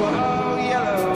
were all yellow.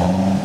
Oh.